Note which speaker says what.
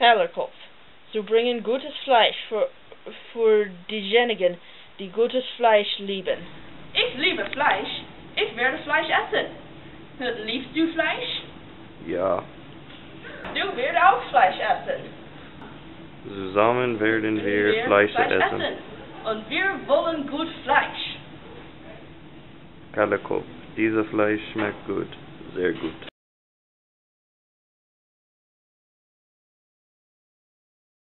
Speaker 1: Kellerkopf. Sie bringen gutes Fleisch für, für diejenigen, die gutes Fleisch lieben.
Speaker 2: Ich liebe Fleisch. Ich werde Fleisch essen. Liebst du Fleisch?
Speaker 3: Ja.
Speaker 2: Du wirst auch Fleisch essen.
Speaker 3: Zusammen werden wir Fleisch essen.
Speaker 2: Und wir wollen gut Fleisch.
Speaker 3: Kalakop, Dieses Fleisch schmeckt gut. Sehr gut.